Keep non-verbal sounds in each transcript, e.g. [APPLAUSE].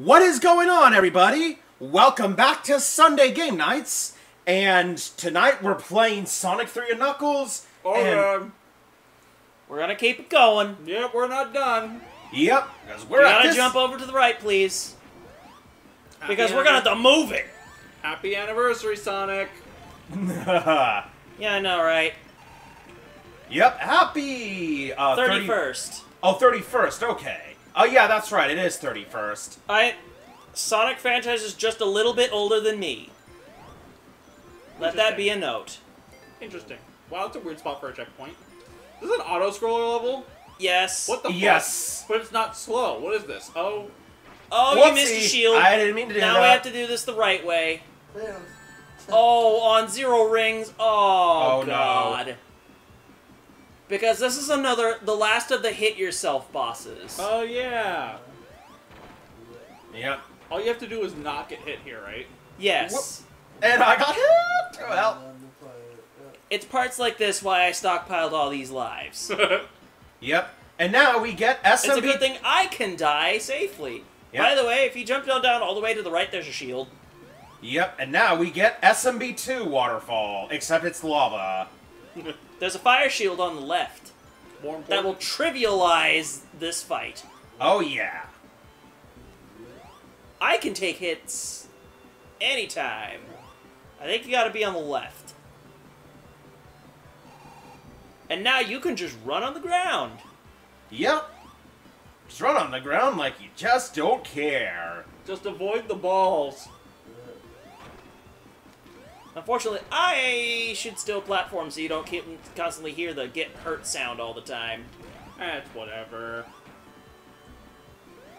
What is going on, everybody? Welcome back to Sunday Game Knights, and tonight we're playing Sonic 3 and Knuckles. Oh, and, yeah. We're gonna keep it going. Yep, we're not done. Yep, because We we're at gotta this. jump over to the right, please. Happy Because we're gonna have to move it. Happy anniversary, Sonic. [LAUGHS] Yeah, I know, right? yep, happy uh, 30 31st. Oh, 31st, okay. Oh, yeah, that's right, it is 31st. I. Sonic franchise is just a little bit older than me. Let that be a note. Interesting. Wow, that's a weird spot for a checkpoint. This is an auto scroller level. Yes. What the Yes. fuck? But it's not slow. What is this? Oh, Oh, you missed a shield. I didn't mean to do now that. we have to do this the right way. Oh, on zero rings. Oh, Oh, no. God. Because this is another, the last of the hit yourself bosses. oh yeah. Yep. All you have to do is not get hit here, right? yes. And I got hit! Oh, well, It's parts like this why I stockpiled all these lives. [LAUGHS] yep. And now we get SMB. It's a good thing I can die safely. Yep. By the way, if you jump down, down all the way to the right, there's a shield. Yep, and now we get SMB2 waterfall, except it's lava. There's a fire shield on the left More that will trivialize this fight. Oh, yeah. I can take hits anytime. I think you gotta be on the left. And now you can just run on the ground. Yep. Just run on the ground like you just don't care. Just avoid the balls. Unfortunately, I should still platform so you don't keep, constantly hear the get hurt sound all the time. That's whatever.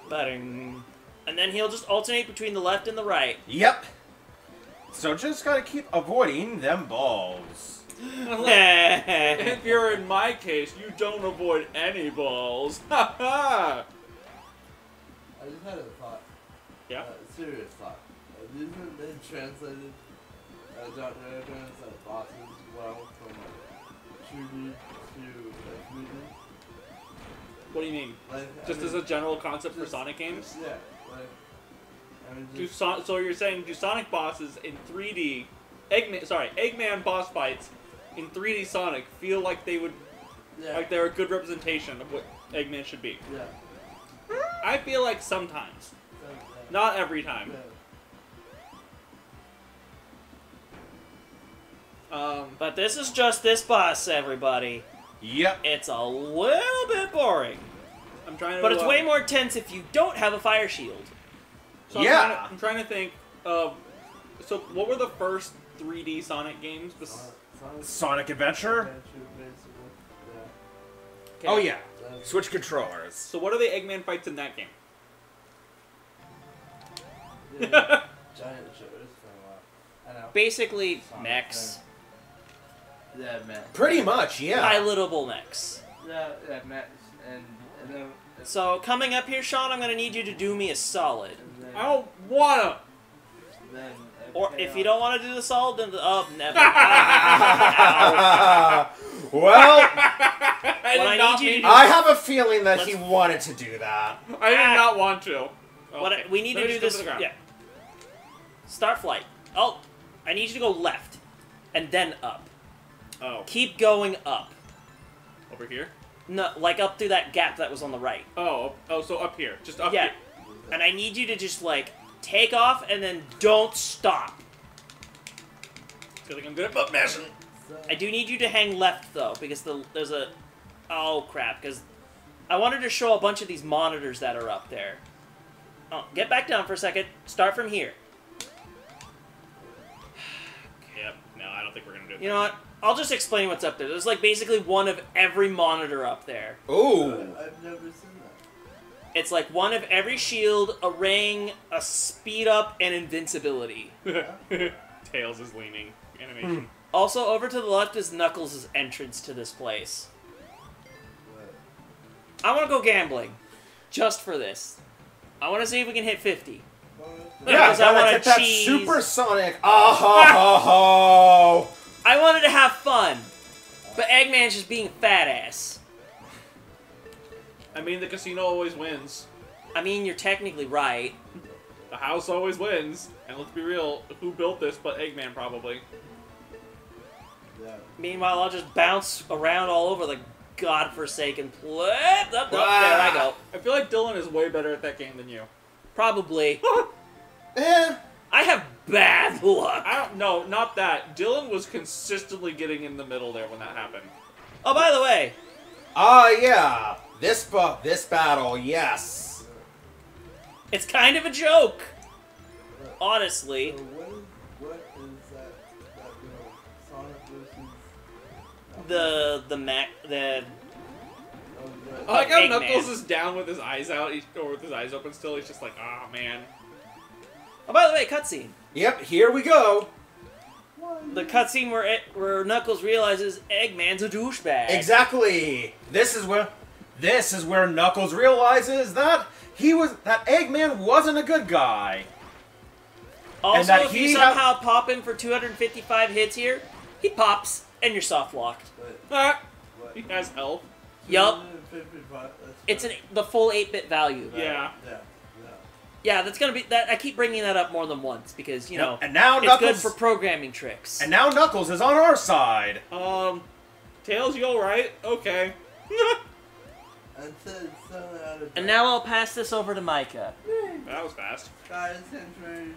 Butting. And then he'll just alternate between the left and the right. Yep. So just gotta keep avoiding them balls. [LAUGHS] if you're in my case, you don't avoid any balls. [LAUGHS] Ha ha! I just had a thought. Yeah. Uh, serious thought. Uh, isn't been translated uh, Dark Dragons as bosses well from like 2D to like 3D? What do you mean? Like, I Just mean, as a general concept for Sonic games? Yeah. Like, I mean, Do just, so, so you're saying do Sonic bosses in 3D, Eggman, sorry, Eggman boss fights in 3D Sonic feel like they would, yeah. like they're a good representation of what Eggman should be? yeah. I feel like sometimes, not every time. Yeah. Um, but this is just this boss, everybody. Yep. It's a little bit boring. I'm trying to. But it's uh, way more tense if you don't have a fire shield. So I'm Yeah. Trying to, I'm trying to think of. So what were the first 3D Sonic games? Sonic- Sonic Sonic Adventure? Adventure, basically. Okay. Oh, yeah. Yeah. Switch controllers. so what are the Eggman fights in that game? [LAUGHS] Giant shows for a while. I know. Basically, Sonic, mechs. Yeah, man. Pretty much, yeah. Pilotable mechs. Yeah, yeah, Max, and and then. So, coming up here, Sean, I'm going to need you to do me a solid. then, I don't wanna. then Or everything if you don't want to do the solid, then. Oh, never. [LAUGHS] [LAUGHS] Well, I did I not need you to I have a feeling that he wanted to do that. I did ah. not want to. Oh, what I, we need Let to do this. go to. Yeah. Start flight. Oh, I need you to go left, and then up. Oh, Keep going up. over here. No, like up through that gap that was on the right. Oh, oh, so up here, just up yeah. here. And I need you to just like take off and then don't stop. Feel like I'm good at butt mashing. I do need you to hang left though, because the there's a oh crap, because I wanted to show a bunch of these monitors that are up there. Oh, get back down for a second. Start from here. [SIGHS] Yep. No, I don't think we're gonna do it. You know what? I'll just explain what's up there. There's like basically one of every monitor up there. Oh. I've never seen that. It's like one of every shield, a ring, a speed up, and invincibility. [LAUGHS] Tails is leaning. Animation. Hmm. Also, over to the left is Knuckles' entrance to this place. But, I want to go gambling, just for this. I want to see if we can hit 50. well, Yeah, Because I wanna get that supersonic. Oh, ho, ho, ho. I wanted to have fun, but Eggman's just being a fat ass. I mean, the casino always wins. I mean, you're technically right. The house always wins. And let's be real, who built this but Eggman probably? Yeah. Meanwhile, I'll just bounce around all over the godforsaken planet. Up, up, there I go. I feel like Dylan is way better at that game than you. Probably. [LAUGHS] Eh. I have bad luck. I don't know, not that. Dylan was consistently getting in the middle there when that happened. Oh, by the way, Ah, yeah. This bu- this battle, yes. it's kind of a joke. So Honestly. what is what is that that you know Sonic versus The the Mac the Oh, yeah. I like how Eggman. Knuckles is down with his eyes out, or with his eyes open still. He's just like, ah, man. Oh, by the way, cutscene. Yep, here we go. The cutscene where it, where Knuckles realizes Eggman's a douchebag. Exactly. This is where this is where Knuckles realizes that he was that Eggman wasn't a good guy. Also, that if he you ha- somehow pop in for 255 hits here, he pops and you're soft locked. But Ah, what? he has health. Yup. It's an, the full 8-bit value. Right, Yeah. Yeah. Yeah. Yeah, that's gonna be that. I keep bringing that up more than once because you know and now it's Knuckles good for programming tricks. and now Knuckles is on our side. Um, Tails, you alright? Okay. And said seven out of And now I'll pass this over to Micah. that was fast. Sky Sanctuary.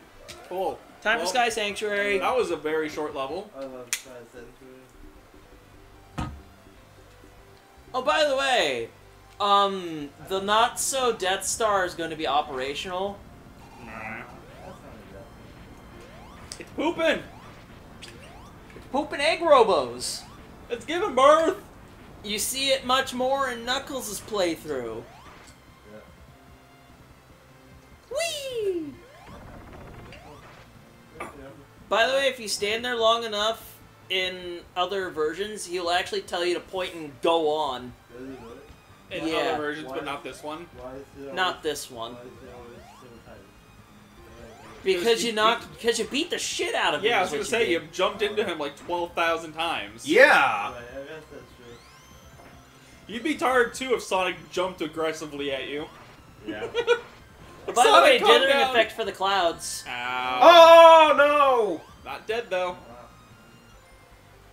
Cool. Time Well, for Sky Sanctuary. That was a very short level. I love Sky Sanctuary. Oh, by the way, um, the not so Death Star is going to be operational. Nah. That's not It's pooping. Poop egg robos. It's giving birth. You see it much more in Knuckles' playthrough. Yeah. Whee! By the way, if you stand there long enough in other versions, he'll actually tell you to point and go on. In Yeah. other versions, Why? but not this one. Why always, Not this one. Why is it always so tight? Because you- you knocked, because you beat the shit out of him. Yeah, I was gonna say did. you jumped into him like twelve thousand times. Yeah. Right, I guess that's true. You'd be tired too if Sonic jumped aggressively at you. Yeah. [LAUGHS] By the Sonic, way, calm dithering down. effect for the clouds. Ow. Oh no! Not dead though.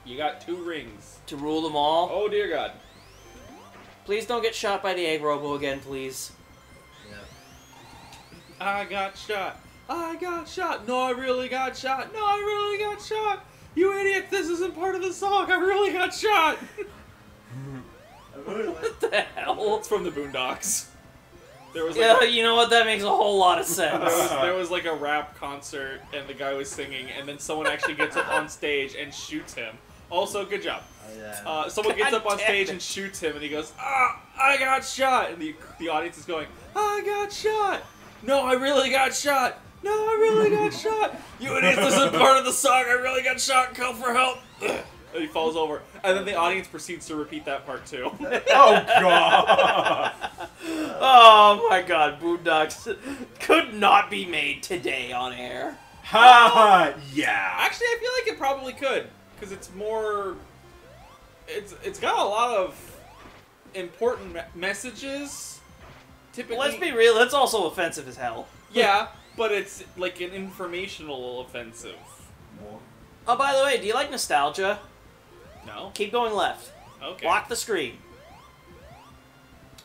You got two rings. To rule them all. Oh dear God. Please don't get shot by the egg robo again, please. Yeah. I got shot. I got shot. No, I really got shot. No, I really got shot. You idiot! This isn't part of the song. I really got shot. I really like What the hell? it's from the Boondocks. There was like Yeah, you know what? That makes a whole lot of [LAUGHS] there, was, sense. there was like a rap concert and the guy was singing and then someone actually gets up on stage and shoots him. Also, good job. Oh, yeah. Uh, someone gets up on stage it. and shoots him and he goes, Ah, I got shot! And the, the audience is going, I got shot! No, I really got shot! No, I really got [LAUGHS] shot! You idiots, this isn't part of the song! I really got shot! Call for help! [LAUGHS] And he falls over. And then the audience proceeds to repeat that part too. [LAUGHS] Oh god! oh my god, Boondocks could not be made today on air. Ha! Yeah. Actually, I feel like it probably could. Because it's more. It's, it's got a lot of important me- messages. Typically. Let's be real, it's also offensive as hell. [LAUGHS] Yeah, but it's like an informational offensive. More. Oh, by the way, do you like nostalgia? No? Keep going left. Okay. Block the screen.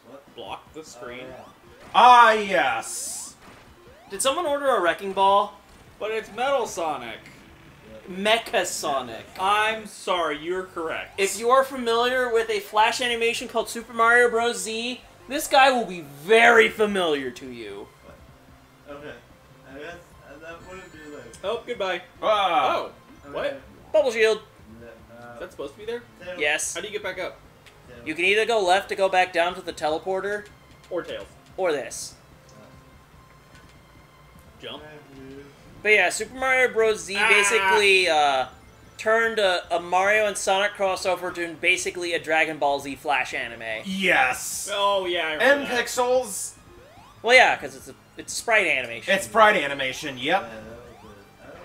What? Block the screen. Oh, Ah yes. Did someone order a wrecking ball? But it's Metal Sonic. Mecha Sonic. I'm sorry, you're correct. If you are familiar with a flash animation called Super Mario Bros. Z, this guy will be very familiar to you. Okay. I guess uh, that wouldn't be like. Oh, goodbye. Ah. Oh, what? Bubble Shield. Uh, Is that supposed to be there? tail- Yes. How do you get back up? tail. You can either go left to go back down to the teleporter, Or Tails? or this. Jump. But yeah, Super Mario Bros. Z Ah. basically uh, turned a, a Mario and Sonic crossover to basically a Dragon Ball Z Flash anime. Yes. Oh, yeah, I M remember that. pixels. Well, yeah, because it's a it's sprite animation. It's sprite animation. Yep. that was good. I don't- okay.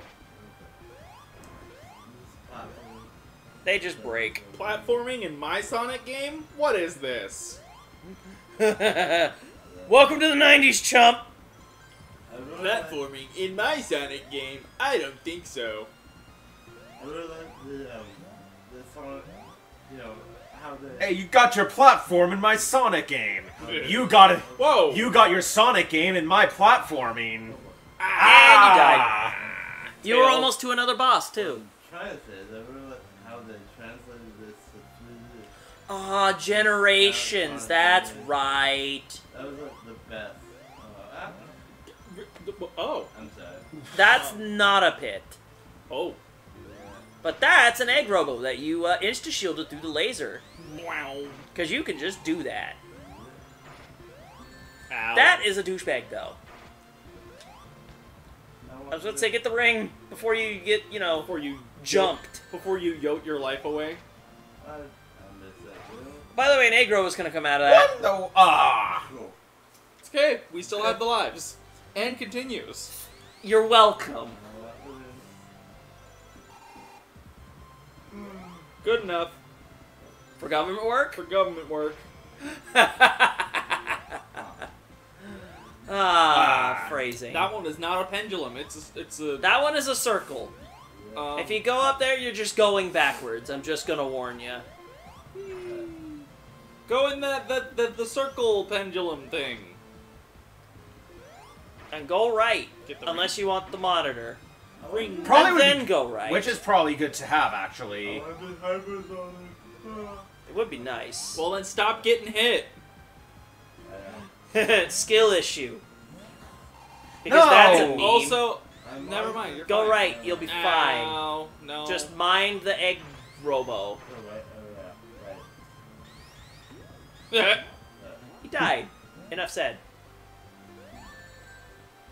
This platform- they just break. Platforming in my Sonic game? What is this? [LAUGHS] Welcome to the '90s, chump. I like- Platforming in my Sonic game, I don't think so. I really like the um, the song, you know, how the. Hey, you got your platform in my Sonic game. You got it. Whoa! You got your Sonic game in my platforming. And you died. Ah! You were almost to another boss too. trying to say I really how they translated this to 3D. Ah, generations. That's right. That was like the best. Oh, I'm sorry. That's not a pit. oh, But that's an egg robo that you uh, insta shielded through the laser. wow! Because you can just do that. Ow. That is a douchebag, though. I was about to say, get the ring before you get, you know, before you jumped. before you yote your life away. I, I missed that. You know? By the way, an egg robo is going to come out of that. What the? Ah! Cool. It's okay. We still have the lives, and continues. You're welcome. What is- Good enough For government work? for government work. [LAUGHS] ah, phrasing. That one is not a pendulum. It's a, it's a. That one is a circle. um, If you go up there, you're just going backwards. I'm just gonna warn you. go in that that the, the circle pendulum thing. And go right, Get the unless you want the monitor. ring. Probably and would then be- go right. Which is probably good to have, actually. I did hypersonic. Ah. it would be nice. Well, then stop getting hit. [LAUGHS] Skill issue. Because No! that's a meme. Also, I'm never mind. You're go fine. right, you'll be fine. Ow, no. Just mind the egg robo. Oh, right, oh, yeah, right. [LAUGHS] He died. Enough said.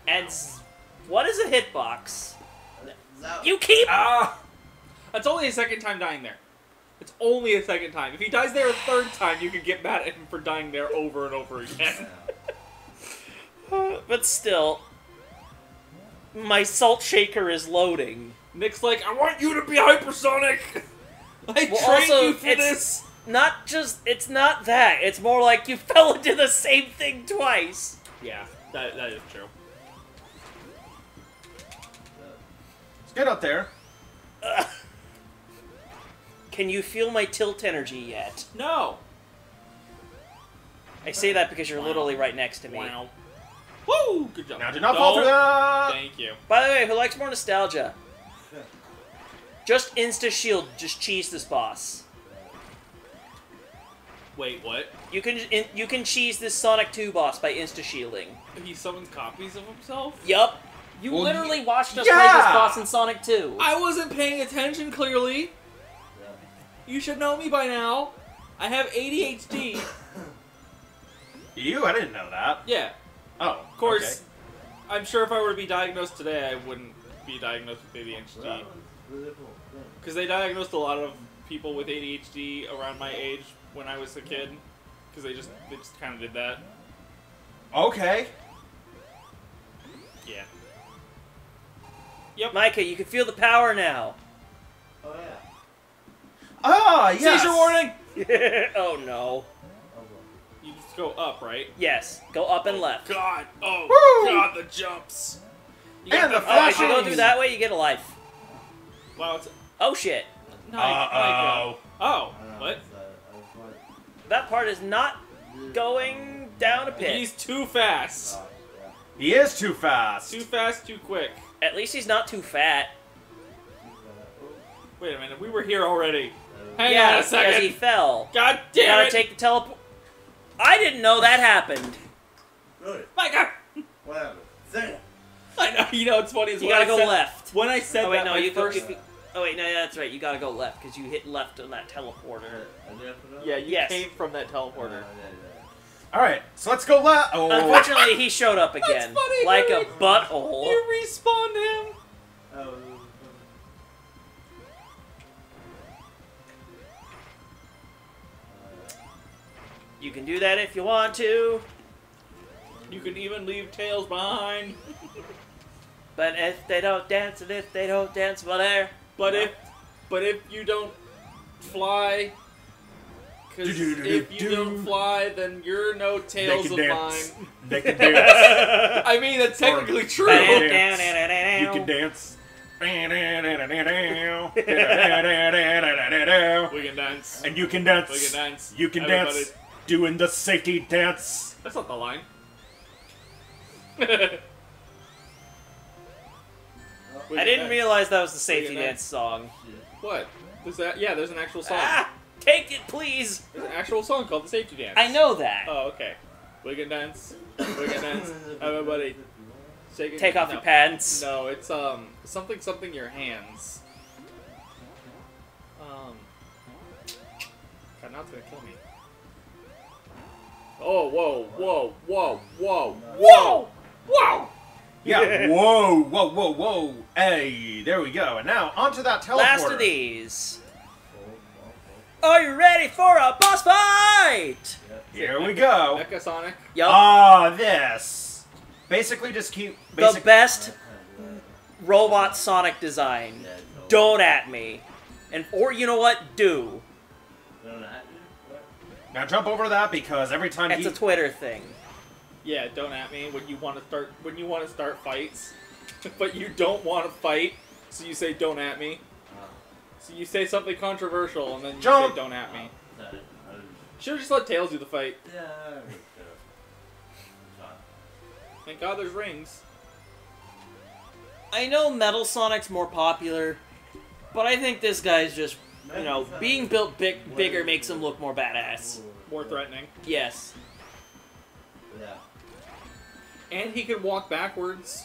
And s- what is a hitbox? That- You keep. Ah! That's only a second time dying there. It's only a second time. If he dies there a third time, you can get mad at him for dying there over and over again. [LAUGHS] But still, my salt shaker is loading. Nick's like, I want you to be hypersonic. [LAUGHS] I trained also, you for it's- this. Not just. It's not that. It's more like you [LAUGHS] fell into the same thing twice. Yeah, that, that is true. It's good out there. Ugh. [LAUGHS] Can you feel my tilt energy yet? No. I say that because you're literally right next to me. Wow. Woo! Good job. Now do not fall through that! Thank you. By the way, who likes more nostalgia? Just insta shield, just cheese this boss. Wait, what? You can in, you can cheese this Sonic 2 boss by insta shielding. He summons copies of himself? Yup. You Well, literally watched us yeah! play this boss in Sonic 2. I wasn't paying attention clearly. You should know me by now. I have ADHD. You? I didn't know that. yeah, Oh, of course. I'm sure if I were to be diagnosed today, I wouldn't be diagnosed with ADHD. was really cool. Yeah. Because they diagnosed a lot of people with ADHD around my age when I was a kid. Because they just they just kind of did that. Okay. Yeah. Yep. Micah, you can feel the power now. Oh yeah. Ah, yes! Seizure warning. [LAUGHS] oh no. Oh. You just go up, right? Yes, go up and left. God. Oh Woo! God, the jumps. You And got the Oh, if you go through that way, you get a life. Wow. It's Oh shit. no. Uh-oh. Oh. I don't know, What? it's, I was like, That part is not going down a pit. He's too fast. Oh. He is too fast. Too fast, too quick. At least he's not too fat. Wait a minute, we were here already. Uh, Hang yeah, on a because second. he fell. God You damn gotta it! take the teleport. I didn't know that happened. Really? My God! What happened? Say. I know. You know what's funny is You when gotta I go said, left. When I said Oh wait, that, no, you first. if you- oh wait, no, yeah, that's right. You gotta go left because you hit left on that teleporter. I did it for that? Yeah, you Yes. came from that teleporter. yeah, yeah. Alright, so let's go left. Oh. Unfortunately, he showed up again, funny, like a Harry. butthole. You respawned him. Oh, You can do that if you want to, You can even leave tails behind. [LAUGHS] but if they don't dance and if they don't dance, well, there. But if, but if you don't fly, Because if you don't fly, then you're no tails of dance. mine. They [LAUGHS] can dance. I mean, that's technically true. Bam. [LAUGHS] you can dance. We can dance. And you can dance. We can dance. You can Everybody- dance. Doing the safety dance. That's not the line. [LAUGHS] I didn't dance. realize that was the safety Look dance song. What? There's that? Yeah, there's an actual song. Ah, take it, please. There's an actual song called the Safety Dance. I know that. Oh, okay. We can dance. We can dance. [LAUGHS] Everybody, shake it. Take off no. your pants. No, it's um something something your hands. Um. God, now it's gonna kill me. Oh, whoa, whoa, whoa, whoa, whoa, whoa! Yeah. whoa, whoa, whoa, whoa. Hey, there we go. And now onto that teleporter. Last of these. Are you ready for a boss fight? Here we go. Mecha Sonic. Yup. Ah, this. Basically, just keep. the best robot Sonic design. Don't at me. And or you know what? Do. now jump over that because every time It's he. a Twitter thing. Yeah, don't at me when you want to start when you want to start fights, [LAUGHS] but you don't want to fight, so you say don't at me. So you say something controversial and then you Jump. say don't at me. Should have just let Tails do the fight. Thank God there's rings. I know Metal Sonic's more popular, but I think this guy's just, you know, being built big, bigger makes him look more badass. More threatening. Yes. Yeah. And he can walk backwards.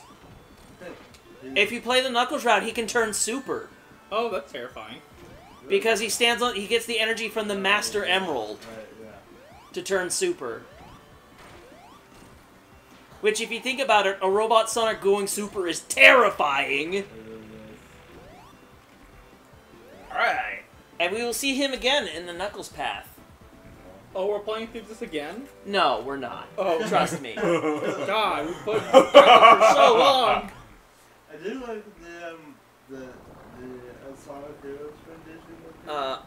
If you play the Knuckles route, he can turn super Oh, that's terrifying. because he stands on. He gets the energy from the Master Emerald Right, yeah. to turn super. Which, if you think about it, a robot Sonic going super is terrifying. Alright. And we will see him again in the Knuckles path. Oh, we're playing through this again? No, we're not. Oh, Trust me. [LAUGHS] God, we've played [LAUGHS] for so long. I do like the um the the uh, Sonic Heroes rendition. of it. Uh,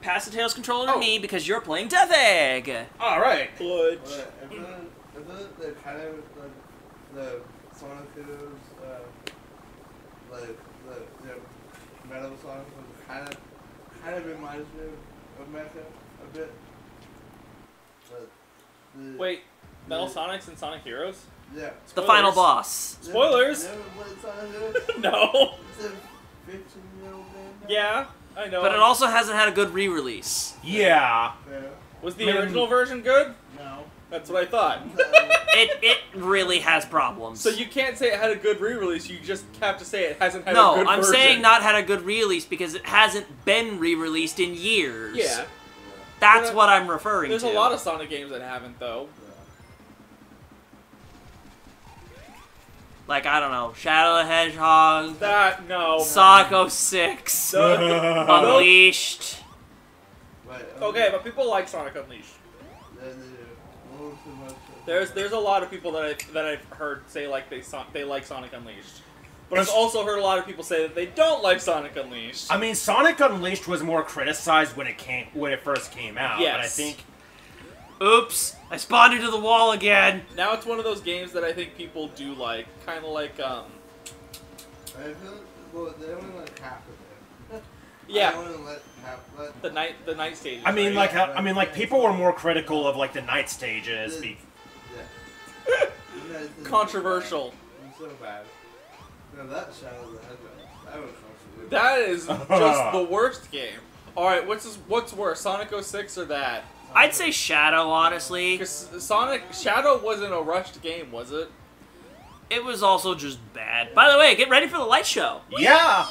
pass the Tails controller to Oh. me because you're playing Death Egg. Alright. Bludge. But I feel, I feel like they're kind of like the Sonic Heroes, uh, like the, the Metal Sonic was kind of kind of reminds me of Mecha a bit. But the, Wait, Metal Sonics and Sonic Heroes? yeah. The final boss. Never- Spoilers. Never played Sonic [LAUGHS] Heroes. No. It's a 15 year old game. now. Yeah, I know. But it also hasn't had a good re-release. Yeah. Fair. was the Man. original version good? No. That's what I thought. [LAUGHS] It it really has problems. So you can't say it had a good re-release. You just have to say it hasn't had a good. no, I'm version. saying not had a good re-release because it hasn't been re-released in years. Yeah, That's But, uh, what I'm referring there's to. There's a lot of Sonic games that haven't though. Like I don't know, Shadow the Hedgehog, That no. Sonic 06, The- Unleashed. Right, okay, um, but people like Sonic Unleashed. Yeah, they do. A little too much. of- There's there's a lot of people that I that I've heard say like they they like Sonic Unleashed, but I've also heard a lot of people say that they don't like Sonic Unleashed. I mean, Sonic Unleashed was more criticized when it came when it first came out. But I Yes. think Oops, I spawned into the wall again. Now it's one of those games that I think people do like, kind of like um I feel well, they only let half of it. [LAUGHS] I yeah only let half let. the night the night stages. I mean, right? like how, I mean, like people were more critical of like the night stages. Be- Yeah. [LAUGHS] You guys did- controversial. I'm so bad. No, that Shadow the Hedgehog. That was controversial. That is [LAUGHS] just the worst game. All right, what's this, what's worse, Sonic 06 or that? I'd say Shadow, honestly. Because Sonic Shadow wasn't a rushed game, was it? It was also just bad. By the way, get ready for the light show. yeah,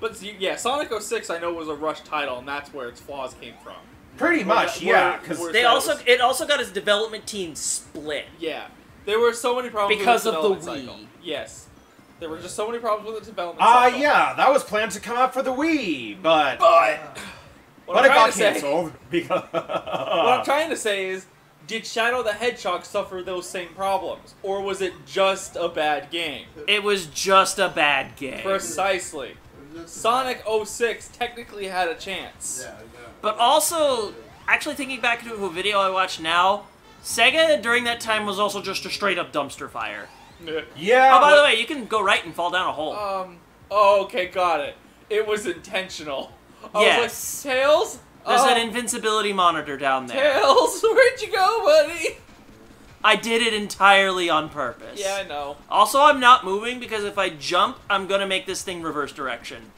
But yeah, Sonic 06 I know was a rushed title, and that's where its flaws came from. pretty Where much. that- Yeah, because They that also was- it also got its development team split. Yeah, there were so many problems Because with of the the development cycle. Wii. Yes, there were just so many problems with the development uh, yeah, that was planned to come out for the Wii, but But what but I'm it trying got to say, canceled because [LAUGHS] what I'm trying to say is, did Shadow the Hedgehog suffer those same problems, or was it just a bad game? It was just a bad game. Precisely. It was just- Sonic 06 technically had a chance. Yeah, I know. But also, actually thinking back to a video I watched now, Sega during that time was also just a straight up dumpster fire. Yeah. Oh, by the way, you can go right and fall down a hole. Um. Oh, okay, got it. It was intentional. I Yes. was like, Tails? There's oh, an invincibility monitor down there. Tails, [LAUGHS] where'd you go, buddy? I did it entirely on purpose. Yeah, I know. Also, I'm not moving because if I jump, I'm gonna make this thing reverse direction.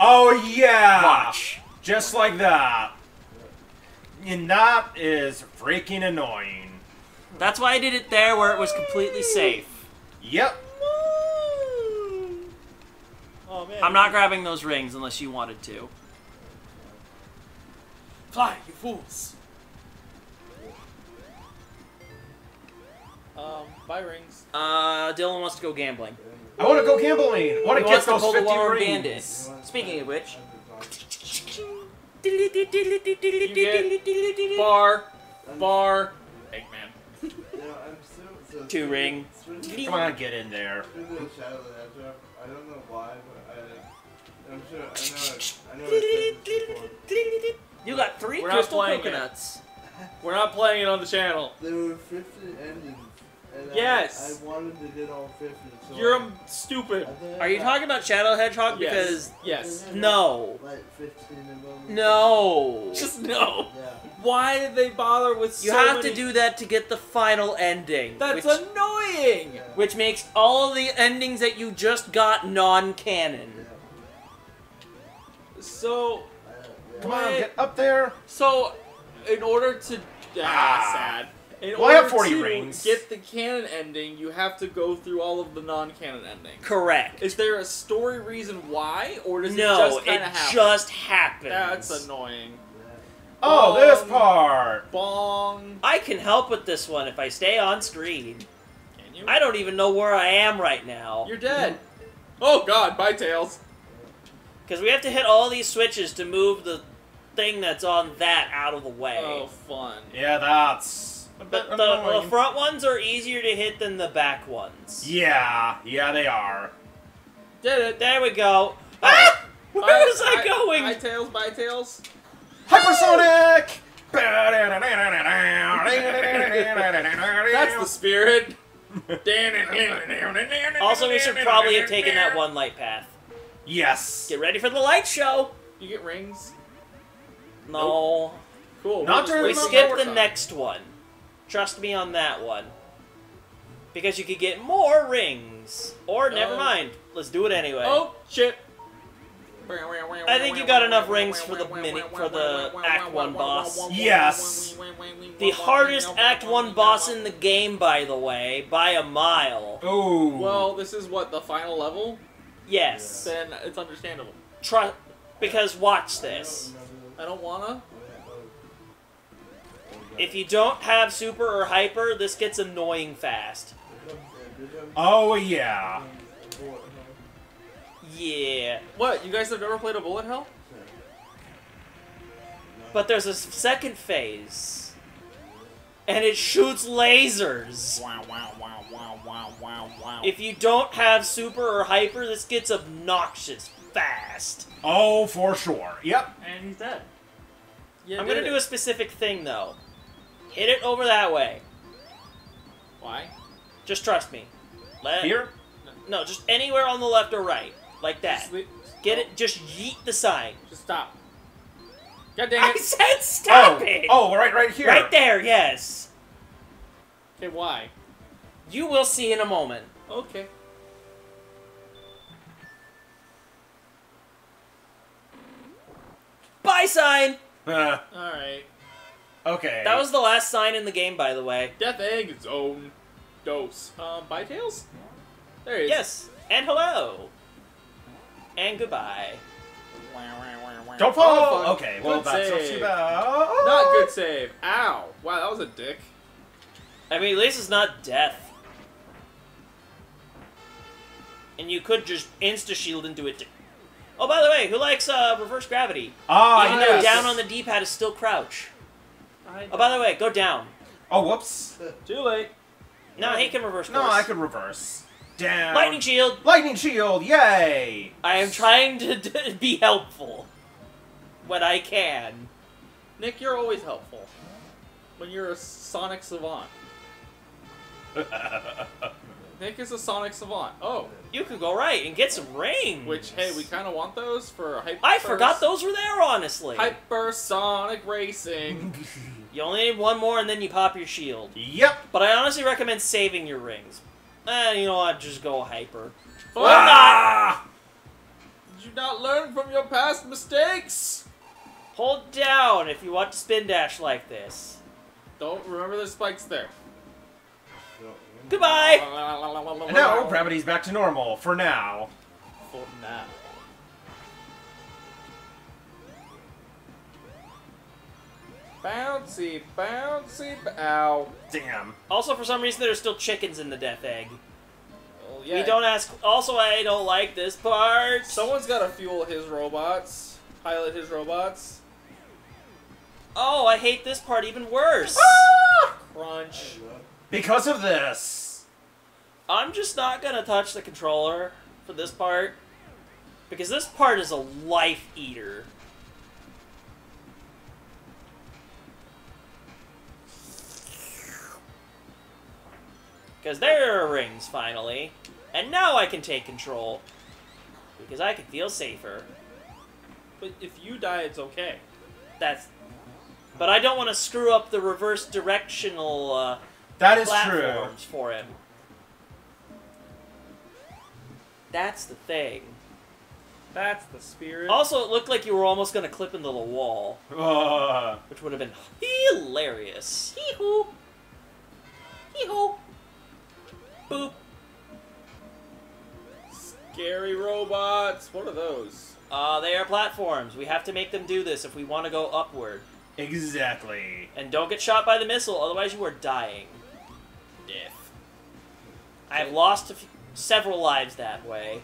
Oh yeah. Watch. Just like that. And that is freaking annoying. That's why I did it there where it was completely safe. Yep. Oh man. I'm not grabbing those rings unless you wanted to. Fly, you fools. Um, buy rings. Uh, Dylan wants to go gambling. I want to go gambling. I want to get those pull the 50 Walrus rings. Bandits. Speaking of which, Bar, bar, Eggman. You know, I'm still, so Two ring. Come on, get in there. to the Shadow of the Hedgehog, I don't know why, but I, I'm sure, I know, I, I know I said this before. you got three We're not crystal playing it. coconuts. We're not playing it on the channel. There were 50 endings. And Yes. I, I wanted to get all 50. So You're I, stupid. I Are you got, talking about Shadow Hedgehog? Yes. Because Yes. no, Like 15 of them. no. [LAUGHS] Just no. Yeah. Why did they bother with You so have many- to do that to get the final ending. That's which, annoying. Yeah. which makes all the endings that you just got non-canon. Yeah. So, I, yeah. Come on, get up there. so, in order to ah, Ah. sad. In Well, I have order 40 to rings. get the canon ending, you have to go through all of the non-canon endings. Correct. Is there a story reason why, or does no, it just kind of happen? just happens. That's annoying. Oh, Um, this part. Bong. I can help with this one if I stay on screen. Can you? I don't even know where I am right now. You're dead. Oh God, bye tails. Because we have to hit all these switches to move the thing that's on that out of the way. Oh, fun. Yeah, that's But the, the front ones are easier to hit than the back ones. Yeah, yeah, they are. Did it. There we go. Ah! Where Bye- was I bye- going? Bye tails. Bye tails. Hypersonic! That's the spirit. also, we should probably have taken that one light path. Yes. Get ready for the light show. You get rings. No. Cool. Not we'll just during We wait the till skip the time. next one. Trust me on that one. Because you could get more rings. Or never Oh. mind. Let's do it anyway. Oh shit. I think you got enough rings for the mini for the Act One boss. Yes. The hardest Act One boss in the game, by the way, by a mile. Ooh. Well, this is what the final level. Yes. Then it's understandable. Try because watch this. I don't wanna. If you don't have super or hyper, this gets annoying fast. oh yeah. Yeah. What? You guys have never played a bullet hell? But there's a second phase. And it shoots lasers. Wow! Wow! Wow! Wow! Wow! Wow! Wow! If you don't have super or hyper, this gets obnoxious fast. Oh, for sure. Yep. and he's dead. You I'm gonna it. do a specific thing though. Hit it over that way. Why? Just trust me. Let Here. No, just anywhere on the left or right, like that. Just, le- Get oh, it. Just yeet the sign. Just stop. God dang I it. said stop oh. it. Oh, right, right here. Right there. Yes. Okay, why? You will see in a moment. Okay. Bye sign. [LAUGHS] All right. okay. That was the last sign in the game, by the way. Death egg zone dose. Um, bye tails. There he is. Yes. And hello. And goodbye. Don't Oh, fall. fuck. okay. Well, Good that's not save. too bad. Not good save. Ow. Wow, that was a dick. I mean, at least it's not death. And you could just insta shield into it. To... Oh, by the way, who likes uh, reverse gravity? Ah, Even yes. though down on the D-pad is still crouch. Oh, by the way, go down. Oh, whoops. Too late. No, he can reverse No. I can reverse. Down. Lightning shield. Lightning shield. Yay. I am trying to d- [LAUGHS] be helpful when I can. Nick, you're always helpful. When you're a Sonic savant. [LAUGHS] Nick is a Sonic savant. Oh, You could go right and get some rings. which hey, we kind of want those for hyper. I forgot those were there, honestly. Hypersonic racing. [LAUGHS] You only need one more and then you pop your shield. Yep. But I honestly recommend saving your rings. Eh, you know what? Just go hyper. Or Ah! Did you not learn from your past mistakes? Hold down if you want to spin dash like this. Don't remember the spikes there. Goodbye! And now gravity's back to normal for now. For now. Bouncy, bouncy, b- ow. Damn. Also, for some reason, there's still chickens in the death egg. Well, yeah. We don't ask. Also, I don't like this part. Someone's got to fuel his robots, pilot his robots. Oh, I hate this part even worse. Ah! Crunch. Because of this. I'm just not gonna touch the controller for this part because this part is a life eater. Because there are rings finally, and now I can take control because I can feel safer. But if you die, it's okay. That's. But I don't want to screw up the reverse directional uh, That is true. platforms for him. That's the thing. That's the spirit. Also, it looked like you were almost going to clip into the wall, Uh, which would have been hilarious. Hee-hoo! Hee-hoo! Boop! Scary robots. What are those? Uh, they are platforms. We have to make them do this if we want to go upward. exactly. And don't get shot by the missile, otherwise you are dying. Death. I have lost a few, several lives that way.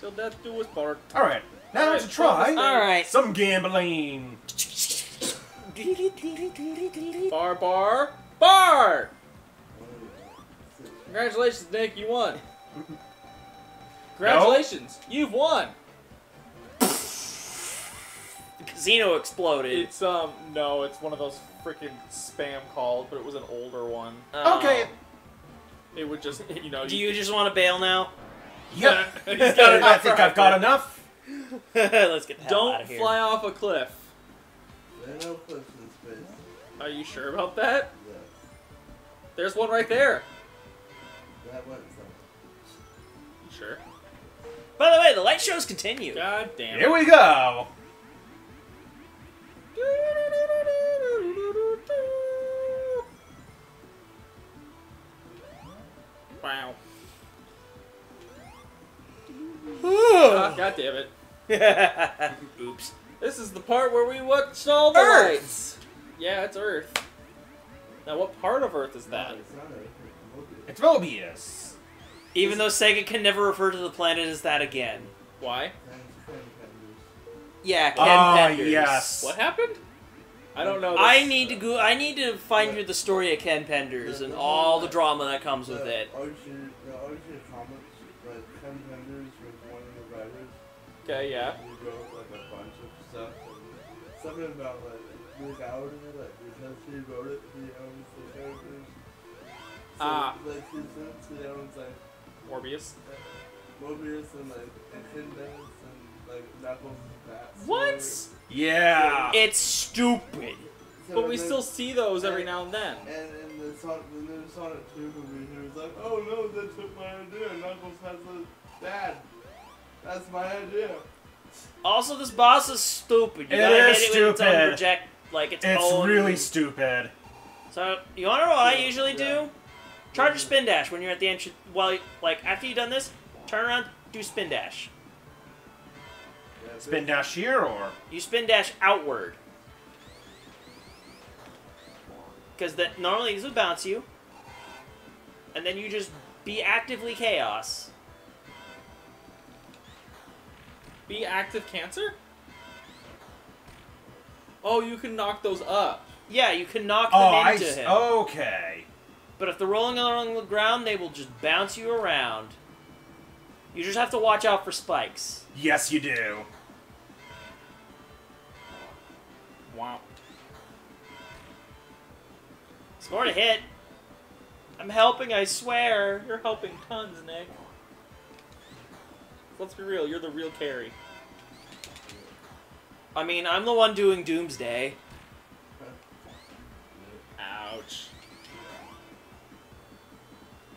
Till death do us part. Alright, now Alright, to try. Alright. some gambling. Bar, bar, bar! Congratulations, Nick. You won. Congratulations. You've won. The casino exploded. It's, um, no, it's one of those freaking spam calls, but it was an older one. Oh. Okay. It would just, you know. Do you just want to bail now? Yep. [LAUGHS] He's got [LAUGHS] enough I think I've got hyper. enough. [LAUGHS] Let's get the hell out Don't of here. fly off a cliff. Are no cliffs in space. Are you sure about that? Yes. There's one right there. That went somewhere. You sure? By the way, the light shows continue. God damn It. Here we go. [LAUGHS] Oops. This is the part where we watch all the Earth. lights. Yeah, it's Earth. Now, what part of Earth is that? It's not a It's Mobius. Even though Sega can never refer to the planet as that again. Why? Thanks, Ken Penders. Yeah, Ken Ah, Penders. yes. What happened? I don't know. I this. need to go. I need to find you the story of Ken Penders and all the drama that comes with The it. Archie, the Archie comics, like Ken Penders was one of the writers. Okay, yeah. He wrote like a bunch of stuff. And something about like legality, like because he wrote it, he owns the characters. So, Ah. Like he since he owns like Morbius. Mobius and like Echidnas and like Knuckles and Bats. What? Yeah. It's stupid. So But we then- still see those every now and then. And in the Sonic, the new Sonic 2 movie, he was like, "Oh no, they took my idea. Knuckles has a dad. That's my idea." Also, this boss is stupid. You It gotta is hit it with its stupid. project, like its It's own. really stupid. So you wanna know what I usually yeah. do? Charge a spin dash when you're at the entrance. Well, like after you've done this, turn around, do spin dash. Yeah, Spin dash here or You spin dash outward. Because that normally these would bounce you. And then you just be actively chaos. Be active cancer? Oh, you can knock those up. Yeah, you can knock oh, them Oh, I into s- him. okay. But if they're rolling along the ground, they will just bounce you around. You just have to watch out for spikes. Yes, you do. Wow. Scored a hit. I'm helping, I swear. You're helping tons, Nick. Let's be real, you're the real carry. I mean, I'm the one doing Doomsday. Ouch.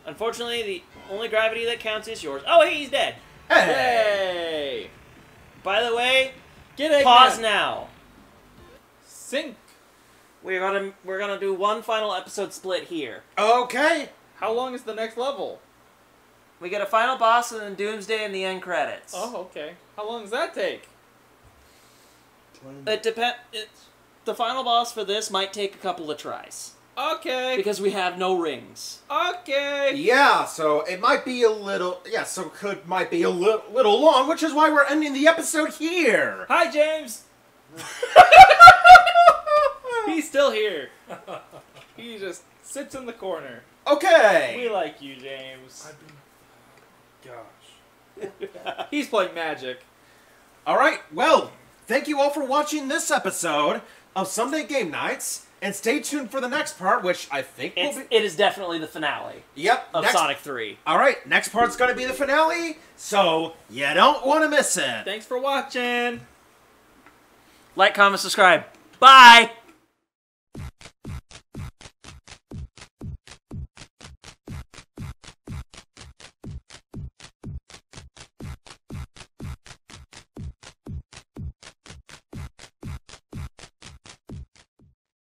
Unfortunately, the only gravity that counts is yours. Oh, hey, he's dead. Hey! Hey! By the way, Get Eggman! pause now. Sync! We're gonna we're gonna do one final episode split here. Okay. How long is the next level? We get a final boss and then Doomsday and the end credits. Oh, okay. How long does that take? It depend. It, the final boss for this might take a couple of tries Okay. because we have no rings. Okay. Yeah, so it might be a little. Yeah, so could might be a li- little long, which is why we're ending the episode here. Hi, James. [LAUGHS] He's still here. He just sits in the corner. Okay. We like you, James. Gosh. [LAUGHS] He's playing Magic. All right. Well, thank you all for watching this episode of Sunday Game Knights, and stay tuned for the next part, which I think It's, will be. it is definitely the finale Yep. of next- Sonic 3. All right. Next part's gonna be the finale, so you don't want to miss it. Thanks for watching. Like, comment, subscribe. Bye!